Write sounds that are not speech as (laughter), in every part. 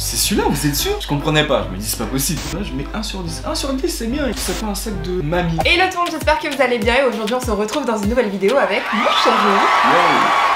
c'est celui-là, vous êtes sûr? Je comprenais pas, je me dis c'est pas possible. Là, je mets 1 sur 10. 1 sur 10, c'est bien, ça fait un sac de mamie. Le tout le monde, j'espère que vous allez bien et aujourd'hui on se retrouve dans une nouvelle vidéo avec mon chéri.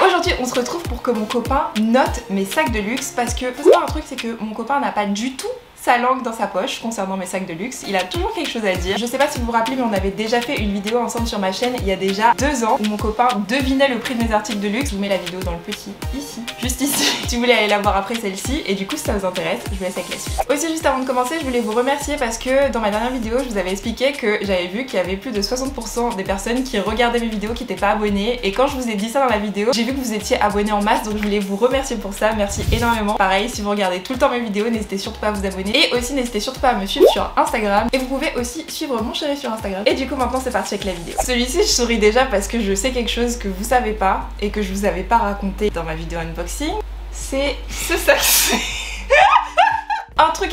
Aujourd'hui on se retrouve pour que mon copain note mes sacs de luxe parce que faut savoir un truc c'est que mon copain n'a pas du tout sa langue dans sa poche concernant mes sacs de luxe. Il a toujours quelque chose à dire. Je sais pas si vous vous rappelez, mais on avait déjà fait une vidéo ensemble sur ma chaîne il y a déjà deux ans où mon copain devinait le prix de mes articles de luxe. Je vous mets la vidéo dans le petit ici, juste ici. (laughs) si vous voulez aller la voir après celle-ci, et du coup, si ça vous intéresse, je vous laisse avec la suite. Aussi, juste avant de commencer, je voulais vous remercier parce que dans ma dernière vidéo, je vous avais expliqué que j'avais vu qu'il y avait plus de 60% des personnes qui regardaient mes vidéos qui n'étaient pas abonnées. Et quand je vous ai dit ça dans la vidéo, j'ai vu que vous étiez abonnés en masse, donc je voulais vous remercier pour ça. Merci énormément. Pareil, si vous regardez tout le temps mes vidéos, n'hésitez surtout pas à vous abonner. Et aussi, n'hésitez surtout pas à me suivre sur Instagram. Et vous pouvez aussi suivre mon chéri sur Instagram. Et du coup, maintenant, c'est parti avec la vidéo. Celui-ci, je souris déjà parce que je sais quelque chose que vous savez pas et que je vous avais pas raconté dans ma vidéo unboxing. C'est ce sac.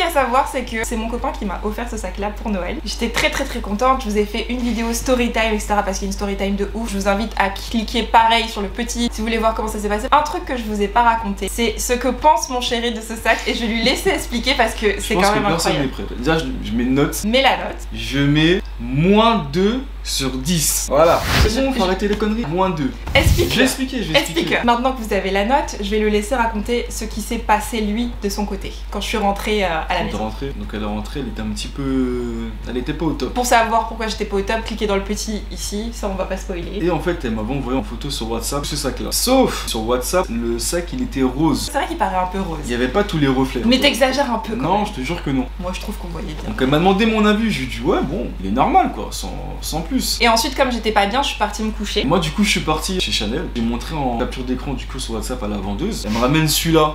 Truc à savoir, c'est que c'est mon copain qui m'a offert ce sac là pour Noël. J'étais très très très contente. Je vous ai fait une vidéo story time, etc. parce qu'il y a une story time de ouf. Je vous invite à cliquer pareil sur le petit si vous voulez voir comment ça s'est passé. Un truc que je vous ai pas raconté, c'est ce que pense mon chéri de ce sac et je vais lui laisser expliquer parce que c'est quand même incroyable. Prêt. Déjà, je, je mets une note. Mets la note. Je mets moins 2 sur 10. Voilà. C'est bon, faut arrêter les conneries. Moins 2. Explique. Expliquer, je vais expliquer. Maintenant que vous avez la note, je vais le laisser raconter ce qui s'est passé lui de son côté quand je suis rentrée euh, à la maison. Rentrée, donc elle est rentrée, elle était un petit peu. Elle était pas au top. Pour savoir pourquoi j'étais pas au top, cliquez dans le petit ici, ça on va pas spoiler. Et en fait, elle m'avait envoyé en photo sur WhatsApp ce sac là. Sauf sur WhatsApp, le sac il était rose. C'est vrai qu'il paraît un peu rose. Il y avait pas tous les reflets. Mais t'exagères un peu. non, même. je te jure que non. Moi je trouve qu'on voyait bien. Donc elle m'a demandé mon avis, je lui ai dit ouais, bon, il est normal quoi, sans, sans plus. Et ensuite, comme j'étais pas bien, je suis partie me coucher. Moi, du coup, je suis parti chez Chanel. J'ai montré en capture d'écran du coup sur WhatsApp à la vendeuse. Elle me ramène celui-là.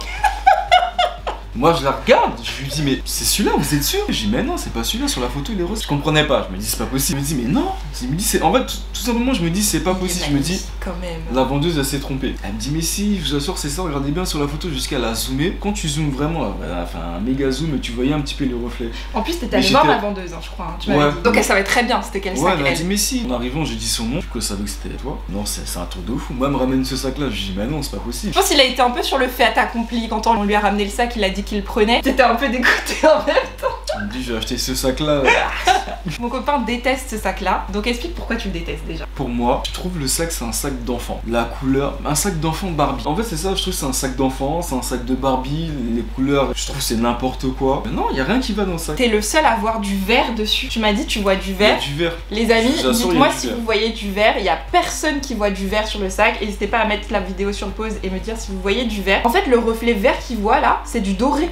Moi je la regarde, je lui dis mais c'est celui-là, vous êtes sûr? Je dis mais non, c'est pas celui-là, sur la photo il est rose. Je comprenais pas, je me dis c'est pas possible. Je me dis mais non, je me dis c'est en fait tout simplement je me dis c'est pas possible. Je me dis quand même. La vendeuse elle s'est trompée. Elle me dit mais si, je vous assure c'est ça, regardez bien sur la photo jusqu'à la zoomer. Quand tu zoomes vraiment, elle a fait un méga zoom et tu voyais un petit peu les reflets. En plus t'étais allé voir la vendeuse, hein, je crois. Hein, tu ouais. dit. Donc elle savait très bien c'était quel ouais, sac. elle m'a dit mais si. En arrivant j'ai dit son nom, du coup elle savait que c'était toi. Non c'est un tour de fou. Moi elle me ramène ce sac là, je dis mais non c'est pas possible. Je pense qu'il a été un peu sur le fait accompli quand on lui a ramené le sac, il a dit qu'il prenait un peu dégoûté en même temps. Dit, j'ai acheté ce sac là. (laughs) Mon copain déteste ce sac là, donc explique pourquoi tu le détestes déjà. Pour moi, je trouve le sac c'est un sac d'enfant. La couleur, un sac d'enfant Barbie. En fait, c'est ça, je trouve c'est un sac d'enfant, c'est un sac de Barbie. Les couleurs, je trouve c'est n'importe quoi. Mais non, il y a rien qui va dans le sac. T'es le seul à voir du vert dessus. Tu m'as dit, tu vois du vert. du vert. Les amis, dites-moi si vous voyez du vert. Il y a personne qui voit du vert sur le sac. N'hésitez pas à mettre la vidéo sur pause et me dire si vous voyez du vert. En fait, le reflet vert qu'il voit là, c'est du doré.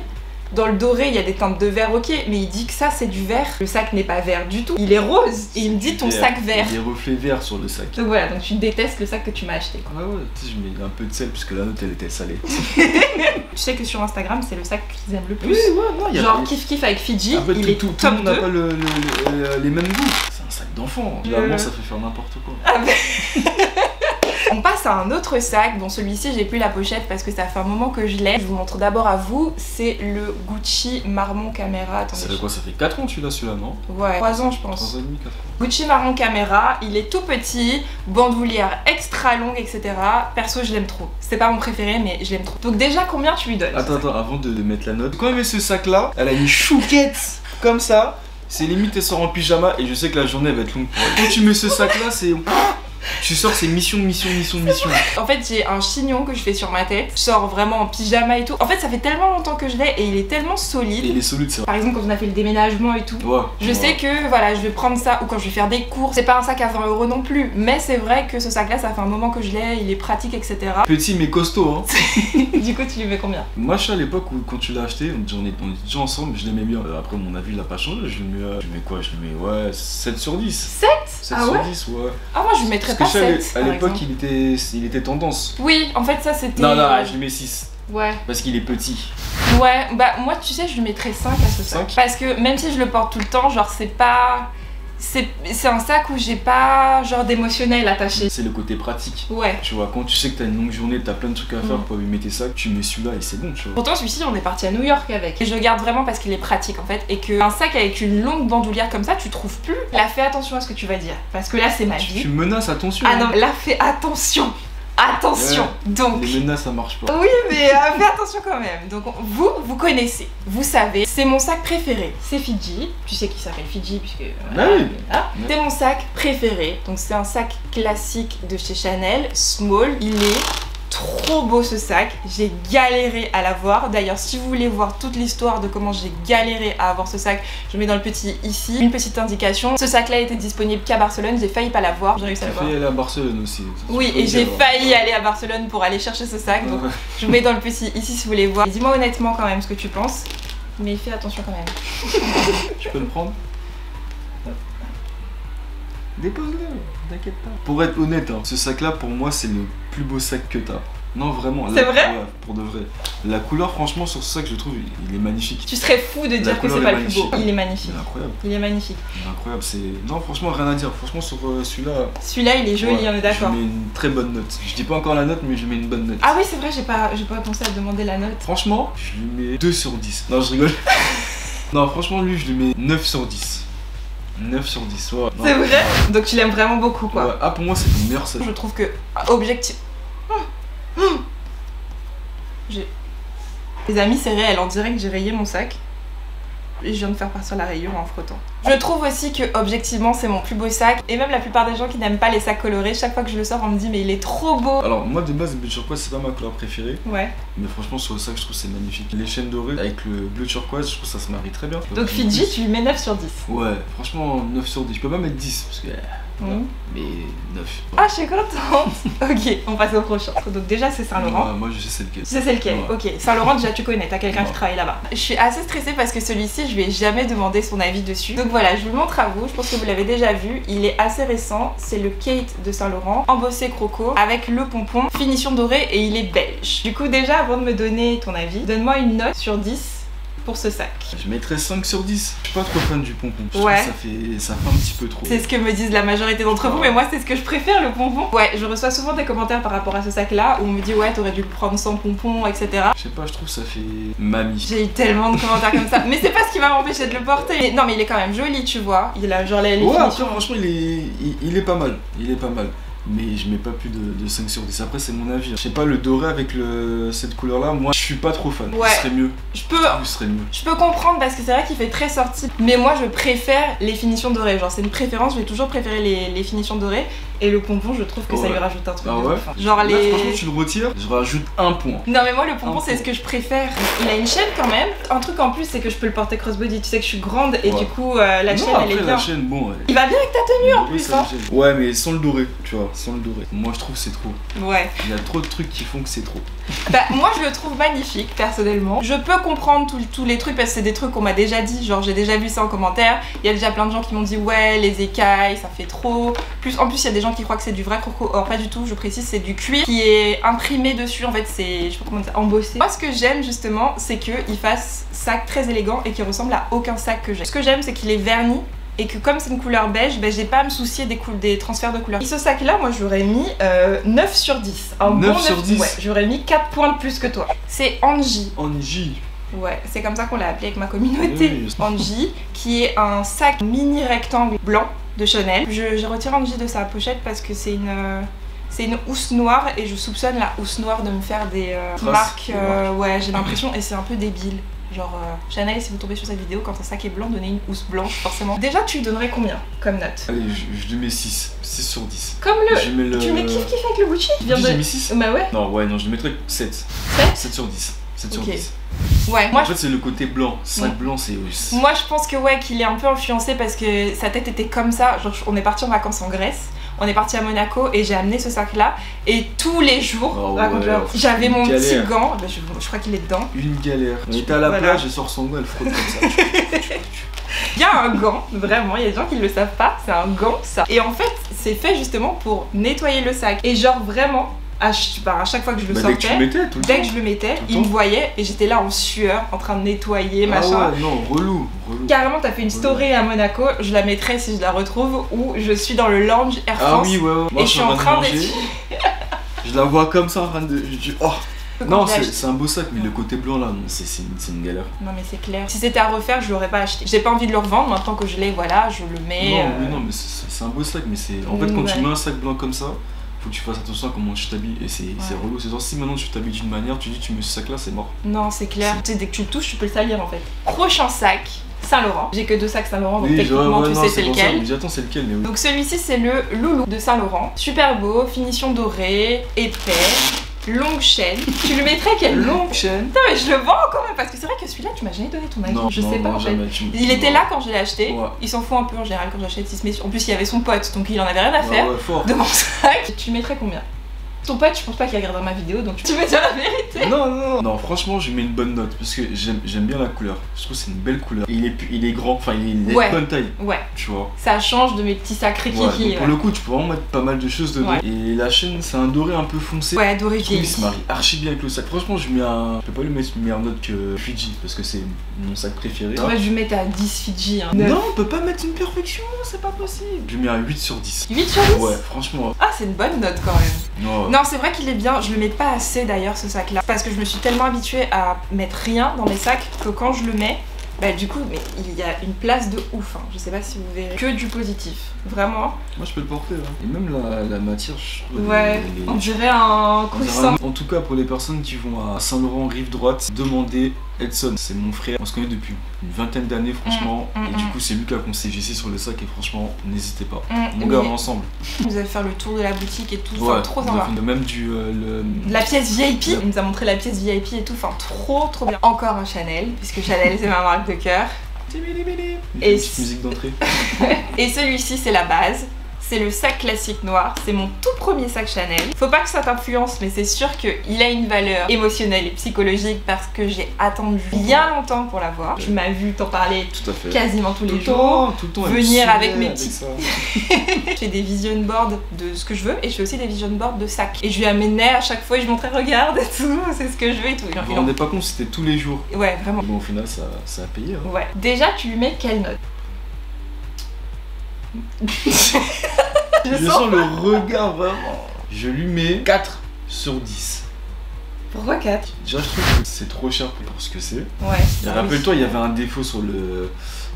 Dans le doré, il y a des teintes de vert, ok, mais il dit que ça c'est du vert. Le sac n'est pas vert du tout, il est rose. Et il me dit ton sac vert. Il y a des reflets verts sur le sac. Donc voilà, donc tu détestes le sac que tu m'as acheté. Quoi. Ouais, ouais, tu sais, je mets un peu de sel puisque la note elle était salée. (laughs) tu sais que sur Instagram, c'est le sac qu'ils aiment le plus. Oui, ouais, non, y a Genre kiff kiff avec Fiji, en fait, il tout, est tout, top tout le monde n'a pas le, le, le, les mêmes goûts. C'est un sac d'enfant. Généralement, ça fait faire n'importe quoi. Ah, (laughs) On passe à un autre sac. Bon, celui-ci, j'ai plus la pochette parce que ça fait un moment que je l'ai. Je vous montre d'abord à vous. C'est le Gucci Marmon Camera. Ça fait quoi? Ça fait 4 ans tu l'as celui-là, non? Ouais, 3 ans je pense. 3 ans et demi, 4 ans. Gucci Marmon Camera, il est tout petit, bandoulière extra longue, etc. Perso, je l'aime trop. C'est pas mon préféré, mais je l'aime trop. Donc déjà, combien tu lui donnes? Attends, attends, avant de mettre la note. Quand elle met ce sac-là, elle a une chouquette comme ça. C'est limite, elle sort en pyjama et je sais que la journée va être longue pour elle. Quand tu mets ce sac-là, c'est... Tu sors, c'est mission, mission, mission, mission. En fait, j'ai un chignon que je fais sur ma tête. Je sors vraiment en pyjama et tout. En fait, ça fait tellement longtemps que je l'ai et il est tellement solide. Et il est solide, c'est vrai. Par exemple, quand on a fait le déménagement et tout. Ouais. Je ouais. sais que voilà, je vais prendre ça ou quand je vais faire des courses. C'est pas un sac à 20 euros non plus. Mais c'est vrai que ce sac-là, ça fait un moment que je l'ai. Il est pratique, etc. (laughs) Petit mais costaud, hein. (laughs) du coup, tu lui mets combien? Moi, je suis à l'époque où quand tu l'as acheté, on était, déjà ensemble, je l'aimais bien. Euh, Après, mon avis, il a pas changé. Je lui mets, euh, je lui mets quoi? Je lui mets, ouais, 7 sur 10. 7 7 Ah sur ouais? 10, ouais. Ah, moi, je lui mettrais Parce pas que je 7. sais, à l'époque, il était, il était tendance. Oui, en fait, ça c'était. Non, non, je lui mets 6. Ouais. Parce qu'il est petit. Ouais, bah moi, tu sais, je lui mettrais 5 à ce sac. 5? Parce que même si je le porte tout le temps, genre, c'est pas. C'est un sac où j'ai pas, genre, d'émotionnel attaché. C'est le côté pratique. Ouais. Tu vois, quand tu sais que t'as une longue journée, t'as plein de trucs à faire Mm. pour allumer tes sacs, tu mets celui-là et c'est bon, tu vois. Pourtant, celui-ci, on est parti à New York avec. Et je le garde vraiment parce qu'il est pratique en fait. Et qu'un sac avec une longue bandoulière comme ça, tu trouves plus. Là, fais attention à ce que tu vas dire. Parce que là, c'est ma vie. tu menaces, attention. Ah non, là, fais attention. Attention, donc. Les menaces, ça marche pas. Oui, mais euh, fais attention quand même. Donc, vous, vous connaissez, vous savez, c'est mon sac préféré. C'est Fiji. Tu sais qui s'appelle Fiji, puisque. Ah oui. voilà. C'est mon sac préféré. Donc, c'est un sac classique de chez Chanel, small. Il est trop beau ce sac, j'ai galéré à l'avoir. D'ailleurs, si vous voulez voir toute l'histoire de comment j'ai galéré à avoir ce sac, je mets dans le petit ici une petite indication. Ce sac là était disponible qu'à Barcelone, j'ai failli pas l'avoir, j'ai failli aller à Barcelone aussi. Oui, et j'ai failli aller à Barcelone pour aller chercher ce sac, donc je vous mets dans le petit ici si vous voulez voir. Dis-moi honnêtement quand même ce que tu penses, mais fais attention quand même. Tu peux le prendre? Dépose-le, t'inquiète pas. Pour être honnête, hein, ce sac-là, pour moi, c'est le plus beau sac que t'as. Non, vraiment. C'est vrai ouais, Pour de vrai. La couleur, franchement, sur ce sac, je trouve, il- est magnifique. Tu serais fou de dire que c'est est pas le plus beau. Il est magnifique. Il est incroyable. Il est magnifique. Il est incroyable. C'est... Non, franchement, rien à dire. Franchement, sur euh, celui-là. Celui-là, il est joli, ouais, on est d'accord. Je mets une très bonne note. Je dis pas encore la note, mais je mets une bonne note. Ah oui, c'est vrai, j'ai pas, j'ai pas pensé à demander la note. Franchement, je lui mets 2 sur 10. Non, je rigole. (laughs) non, franchement, lui, je lui mets 9 sur 10. 9 sur 10, ouais. Non, C'est vrai Donc tu l'aimes vraiment beaucoup, quoi. ouais. Ah, pour moi, c'est le meilleur. Je trouve que, objectif. Hum, hum. J'ai. Les amis, c'est réel, dirait que j'ai rayé mon sac. Et je viens de faire partir la rayure en frottant. Je trouve aussi que, objectivement, c'est mon plus beau sac. Et même la plupart des gens qui n'aiment pas les sacs colorés, chaque fois que je le sors, on me dit, mais il est trop beau. Alors, moi, de base, le bleu turquoise, c'est pas ma couleur préférée. Ouais. Mais franchement, sur le sac, je trouve que c'est magnifique. Les chaînes dorées avec le bleu turquoise, je trouve que ça se marie très bien. Donc Fidji, tu lui mets 9 sur 10. Ouais, franchement, 9 sur 10. Je peux pas mettre 10, parce que. Mhm. Mais 9. Ah, je suis contente. (laughs) ok, on passe au prochain. Donc déjà, c'est Saint-Laurent. Ouais, moi, je sais c'est lequel. Tu sais c'est lequel Ouais. Ok, Saint-Laurent déjà tu connais, t'as quelqu'un qui travaille là-bas. Je suis assez stressée parce que celui-ci je lui ai jamais demandé son avis dessus. Donc voilà, je vous le montre à vous, je pense que vous l'avez déjà vu. Il est assez récent, c'est le Kate de Saint-Laurent, embossé croco, avec le pompon, finition dorée et il est belge. Du coup déjà avant de me donner ton avis, donne-moi une note sur 10 pour ce sac. Je mettrais 5 sur 10. Je suis pas trop fan du pompon. Je Ouais. trouve ça fait, ça fait un petit peu trop. C'est ce que me disent la majorité d'entre vous, Ouais. mais moi c'est ce que je préfère le pompon. Ouais, je reçois souvent des commentaires par rapport à ce sac là où on me dit ouais t'aurais dû le prendre sans pompon, etc. Je sais pas, je trouve ça fait mamie. J'ai eu tellement de commentaires comme ça, mais c'est pas ce qui va m'empêcher de le porter. Mais non, mais il est quand même joli, tu vois. Il a genre les, Ouais, après, franchement, il est, il, il est pas mal. Il est pas mal. Mais je mets pas plus de, de 5 sur 10. Après, c'est mon avis. Je sais pas, le doré avec le, cette couleur-là, moi, je suis pas trop fan. Ouais. Ce serait mieux. Je peux, serait mieux. je peux comprendre parce que c'est vrai qu'il fait très sorti. Mais moi, je préfère les finitions dorées. Genre, c'est une préférence. Je vais toujours préférer les, les finitions dorées. Et le pompon, je trouve que ça Ouais. lui rajoute un truc Ah ouais ouf. Genre Là, les. franchement, tu le retires, je rajoute un point. Non mais moi le pompon c'est ce que je préfère. Il a une chaîne quand même. Un truc en plus c'est que je peux le porter crossbody. Tu sais que je suis grande et Ouais. du coup euh, la non, chaîne après, elle est bien. la chaîne, bon. elle- Il va bien avec ta tenue en plus hein. Ouais, mais sans le doré, tu vois, sans le. Moi, je trouve que c'est trop. Ouais. Il y a trop de trucs qui font que c'est trop. Bah moi je le trouve magnifique personnellement. Je peux comprendre tous- les trucs parce que c'est des trucs qu'on m'a déjà dit, genre j'ai déjà vu ça en commentaire. Il y a déjà plein de gens qui m'ont dit ouais les écailles ça fait trop. Plus en plus il y a des gens qui croient que c'est du vrai croco. Or pas du tout, je précise c'est du cuir qui est imprimé dessus en fait c'est je sais pas comment dire embossé. Moi ce que j'aime justement c'est que il fasse sac très élégant et qui ressemble à aucun sac que j'ai. Ce que j'aime c'est qu'il est verni et que comme c'est une couleur beige, ben, j'ai pas à me soucier des, des transferts de couleurs. Et ce sac là, moi j'aurais mis euh, 9 sur 10. Un 9 bon sur 10. Ouais, j'aurais mis 4 points de plus que toi. C'est Angie. Angie. Ouais, c'est comme ça qu'on l'a appelé avec ma communauté. Oui. Angie, qui est un sac mini rectangle blanc de Chanel. Je, je retire Angie de sa pochette parce que c'est une. euh, c'est une housse noire et je soupçonne la housse noire de me faire des euh, marques. euh, ouais, j'ai l'impression et c'est un peu débile. Genre, euh, Chanel, si vous tombez sur cette vidéo, quand un sac est blanc, donnez une housse blanche, forcément. Déjà, tu lui donnerais combien comme note? Allez, je, je lui mets 6. 6 sur 10. Comme le. Je mets le. Tu mets kiff kiff avec le Gucci? Tu viens J'ai de. mis 6 Bah ouais. Non, ouais, non, je lui mettrais 7. 7 7 sur 10. 7 Ok. sur 10. Ouais, moi en fait, c'est le côté blanc. 5 Ouais. blanc, c'est. oui, Moi, je pense que ouais, qu'il est un peu influencé parce que sa tête était comme ça. Genre, on est parti en vacances en Grèce, on est parti à Monaco et j'ai amené ce sac-là. Et tous les jours, Oh ouais, j'avais mon galère. petit gant. Bah, je, je crois qu'il est dedans. Une galère. On était à la Voilà. plage, elle sort son gant, elle frotte comme ça. (laughs) (laughs) Il y a un gant, vraiment. Il y a des gens qui ne le savent pas. C'est un gant, ça. Et en fait, c'est fait justement pour nettoyer le sac. Et genre vraiment, à, bah, à chaque fois que je le Bah, dès que sortais. mettais, Dès que je le mettais, il me voyait et j'étais là en sueur, en train de nettoyer, Ah machin. ouais, non, relou. relou. Carrément, t'as fait une story à Monaco, je la mettrai si je la retrouve, où je suis dans le lounge Air Ah France. oui, ouais, ouais. Moi, et je suis en train de d'être. Je la vois comme ça en train de. Je dis, oh Non, c'est un beau sac, mais le côté blanc là, c'est une, galère. Non mais c'est clair. Si c'était à refaire, je l'aurais pas acheté. J'ai pas envie de le revendre, maintenant que je l'ai, voilà, je le mets. non, euh, oui, non, mais c'est un beau sac, mais c'est. En fait, quand ouais. tu mets un sac blanc comme ça, faut que tu fasses attention à comment tu t'habilles. Et c'est relou. C'est genre, si maintenant tu t'habilles d'une manière, tu dis tu mets ce sac là, c'est mort. Non, c'est clair. Tu sais, dès que tu le touches, tu peux le salir en fait. Prochain sac, Saint-Laurent. J'ai que deux sacs Saint-Laurent, donc Oui, techniquement ouais, tu non, sais c'est lequel. dis, attends, lequel, mais oui. Donc celui-ci c'est le Loulou de Saint-Laurent. Super beau, finition dorée, épais, longue chaîne. tu le mettrais quelle longue chaîne. Putain mais je le vends quand même parce que c'est vrai que celui-là tu m'as jamais donné ton avis. Non, je non, sais pas non, en fait. jamais. Tu- Il était là quand je l'ai acheté. Ouais. Il s'en fout un peu en général quand j'achète. il se met- En plus il y avait son pote donc il en avait rien à faire ouais, de mon sac. Tu mettrais combien? Ton pote je pense pas qu'il regardera ma vidéo donc tu me dire la vérité. Non, non, non. Non, franchement, je lui mets une bonne note parce que j'aime bien la couleur. Je trouve que c'est une belle couleur. Il est, il est grand, enfin, il est, il Ouais. bonne taille, Ouais, tu vois. ça change de mes petits sacs Ouais, donc pour le coup, tu peux vraiment mettre pas mal de choses dedans. Et la chaîne, c'est un doré un peu foncé. Ouais, doré Je vieilli. se marie archi bien avec le sac. Franchement, je lui mets un. Je peux pas lui mettre une meilleure note que Fiji parce que c'est mon sac préféré. T'aurais dû mettre à 10 Fidji. Hein. Non, on peut pas mettre une perfection, c'est pas possible. Je lui mets un 8 sur 10. 8 sur 10 Ouais, franchement. Ah, c'est une bonne note quand même. Non, Non, c'est vrai qu'il est bien. Je le mets pas assez d'ailleurs ce sac là. Parce que je me suis tellement habituée à mettre rien dans mes sacs que quand je le mets, bah du coup, mais il y a une place de ouf. hein. Je sais pas si vous verrez. Que du positif. Vraiment. moi je peux le porter. hein. Et même la, la matière, je trouve. Ouais. est- On dirait un coussin. En tout cas, pour les personnes qui vont à Saint-Laurent, rive droite, demandez Edson. C'est mon frère. On se connaît depuis une vingtaine d'années, franchement. Mm, mm, et du mm. coup, c'est lui qui a conseillé JC sur le sac. Et franchement, n'hésitez pas. Hum, On garde ensemble. Vous allez faire le tour de la boutique et tout. Ouais, Enfin, trop sympa. Même du. euh, le... La pièce VIP, il nous a montré la pièce VIP et tout, enfin trop trop bien. Encore un Chanel, puisque Chanel c'est ma marque de cœur. Et musique d'entrée. (laughs) Et celui-ci, c'est la base. C'est le sac classique noir. C'est mon tout premier sac Chanel. Faut pas que ça t'influence, mais c'est sûr qu'il a une valeur émotionnelle et psychologique parce que j'ai attendu bien longtemps pour l'avoir. Tu m'as vu t'en parler Tout à fait. quasiment tous tout les le jours. temps, tout le temps. venir me avec mes petits-. (laughs) Je fais des vision boards de ce que je veux et je fais aussi des vision boards de sacs. Et je lui amenais à chaque fois et je montrais regarde et (laughs) tout, c'est ce que je veux et tout. Vous en- rendez pas compte, c'était tous les jours. Ouais, vraiment. Bon, au final, ça, ça a payé. Hein. Ouais. Déjà, tu lui mets quelle note? Je Je sens le regard vraiment. Je lui mets 4 sur 10. Pourquoi 4 Déjà, je trouve que c'est trop cher pour ce que c'est. Ouais. Rappelle-toi, il y avait un défaut sur le,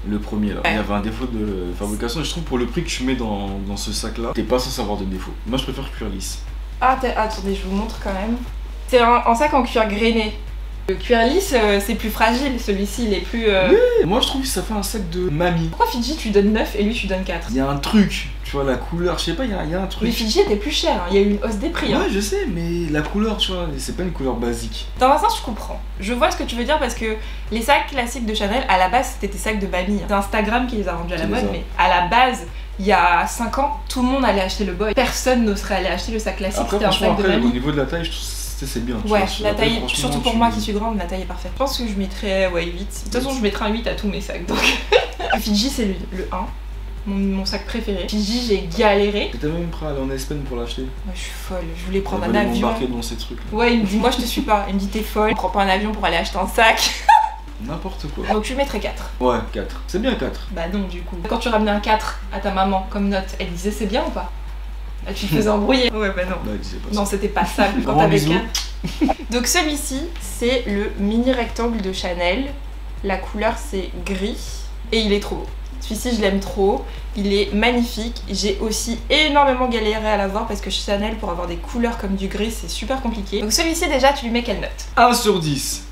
le premier là. Ouais. Il y avait un défaut de fabrication. Et je trouve pour le prix que tu mets dans, dans ce sac là, t'es pas censé avoir de défaut. Moi, je préfère cuir lisse. Ah, t'as- attendez, je vous montre quand même. C'est un, un sac en cuir grainé. Le cuir lisse, euh, c'est plus fragile. Celui-ci, il est plus. euh, Et moi, je trouve que ça fait un sac de mamie. Pourquoi Fidji, tu donnes 9 et lui, tu donnes 4 Il y a un truc, tu vois, la couleur, je sais pas, il y a, il y a un Mais truc. Fidji était plus cher, hein. il y a eu une hausse des prix. hein. Ouais, je sais, mais la couleur, tu vois, c'est pas une couleur basique. Dans un sens, je comprends. Je vois ce que tu veux dire parce que les sacs classiques de Chanel, à la base, c'était des sacs de mamie. C'est Instagram qui les a rendus à la mode, mais à la base, il y a 5 ans, tout le monde allait acheter le boy. Personne n'oserait aller acheter le sac classique, Après, c'était un franchement, sac de après, au niveau de la taille, je trouve c'est c'est bien. tu Ouais, vois, la taille, surtout pour tu- moi qui suis grande, la taille est parfaite. Je pense que je mettrais ouais, 8. De toute façon, je mettrais un 8 à tous mes sacs. Donc. (laughs) Fidji, c'est le, le 1, mon, mon sac préféré. Fidji, j'ai galéré. T'étais même prêt à aller en Espagne pour l'acheter? Moi, je suis folle, je voulais prendre un avion. dans ces trucs. Ouais, il me dit, moi je te suis pas. Il me dit, t'es folle, prends pas un avion pour aller acheter un sac. (laughs) N'importe quoi. Donc, je lui mettrais 4. Ouais, 4. C'est bien 4. Bah non, du coup. Quand tu ramenais un 4 à ta maman comme note, elle disait c'est bien ou pas? Ah, Tu te faisais embrouiller. Ouais, bah non. Bah, Non, c'était pas ça quand Grand t'avais bisou. 4. Donc celui-ci, c'est le mini rectangle de Chanel. La couleur, c'est gris. Et il est trop beau. Celui-ci, je l'aime trop. Il est magnifique. J'ai aussi énormément galéré à l'avoir parce que Chanel, pour avoir des couleurs comme du gris, c'est super compliqué. Donc celui-ci, déjà, tu lui mets quelle note? 1 sur 10.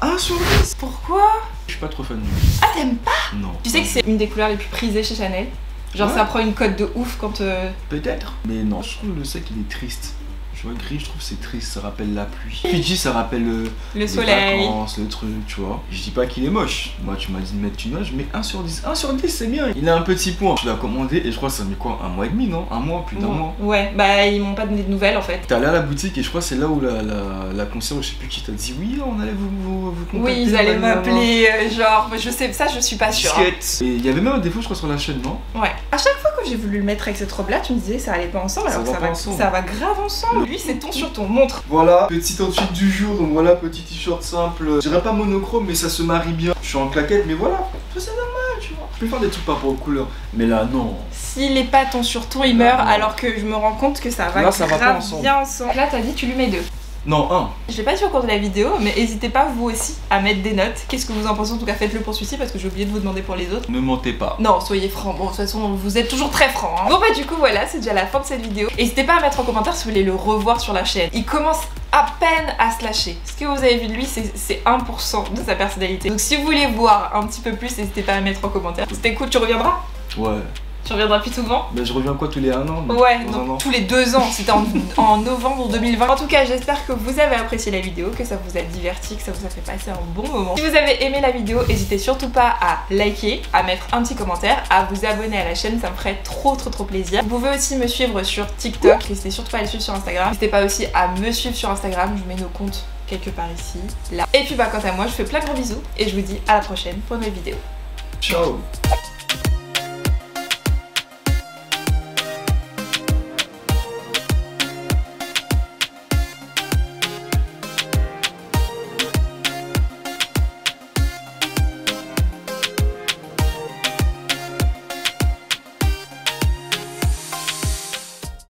1 sur 10 Pourquoi? Je suis pas trop fan du Ah, t'aimes pas? Non. Tu sais que c'est une des couleurs les plus prisées chez Chanel Genre, Ouais. ça prend une cote de ouf quand... euh, Peut-être. Mais non, je trouve le sac il est triste. Tu vois, gris, je trouve c'est triste, ça rappelle la pluie. Fidji, ça rappelle euh, le les soleil. vacances, le truc, tu vois. Je dis pas qu'il est moche. Moi, tu m'as dit de mettre une note, mets 1 sur 10. 1 sur 10, c'est bien. Il a un petit point. Je l'ai commandé et je crois que ça met quoi Un mois et demi, non? Un mois, plus d'un mois. Ouais, bah ils m'ont pas donné de nouvelles en fait. T'es allé à la boutique et je crois que c'est là où la, la, la concierge, je sais plus qui t'a dit oui, on allait vous, vous, vous contacter. Oui, ils allaient m'appeler, euh, genre, je sais, ça je suis pas sûre. hein. Et il y avait même un défaut, je crois, sur la chaîne, non? Ouais. À chaque fois j'ai voulu le mettre avec cette robe là, tu me disais ça allait pas ensemble, Ça alors que va ça pas va, ensemble. ça va grave ensemble. Lui, c'est ton sur ton montre. Voilà, petit outfit du jour, donc voilà, petit t-shirt simple. Je dirais pas monochrome, mais ça se marie bien. Je suis en claquette, mais voilà, ça c'est normal, tu vois. Je peux faire des trucs par rapport aux couleurs. Mais là, non. S'il est pas ton sur ton, il meurt, non. alors que je me rends compte que ça va Là, ça va grave pas ensemble. bien ensemble. Là, t'as dit tu lui mets deux. Non, un. Je l'ai pas dit au cours de la vidéo, mais n'hésitez pas vous aussi à mettre des notes. Qu'est-ce que vous en pensez? En tout cas, faites-le pour celui-ci parce que j'ai oublié de vous demander pour les autres. Ne mentez pas. Non, soyez francs. Bon, de toute façon, vous êtes toujours très francs. Hein. Bon, bah, du coup, voilà, c'est déjà la fin de cette vidéo. N'hésitez pas à mettre en commentaire si vous voulez le revoir sur la chaîne. Il commence à peine à se lâcher. Ce que vous avez vu de lui, c'est 1% de sa personnalité. Donc, si vous voulez voir un petit peu plus, n'hésitez pas à mettre en commentaire. C'était cool, tu reviendras? Ouais. Tu reviendras plus souvent Mais je reviens quoi tous les un an Ouais, donc tous les deux ans. C'était en, (laughs) novembre 2020. En tout cas, j'espère que vous avez apprécié la vidéo, que ça vous a diverti, que ça vous a fait passer un bon moment. Si vous avez aimé la vidéo, n'hésitez surtout pas à liker, à mettre un petit commentaire, à vous abonner à la chaîne, ça me ferait trop trop trop plaisir. Vous pouvez aussi me suivre sur TikTok, n'hésitez surtout pas à le suivre sur Instagram. N'hésitez pas aussi à me suivre sur Instagram, je vous mets nos comptes quelque part ici, là. Et puis bah quant à moi, je fais plein de gros bisous et je vous dis à la prochaine pour une nouvelle vidéo. Ciao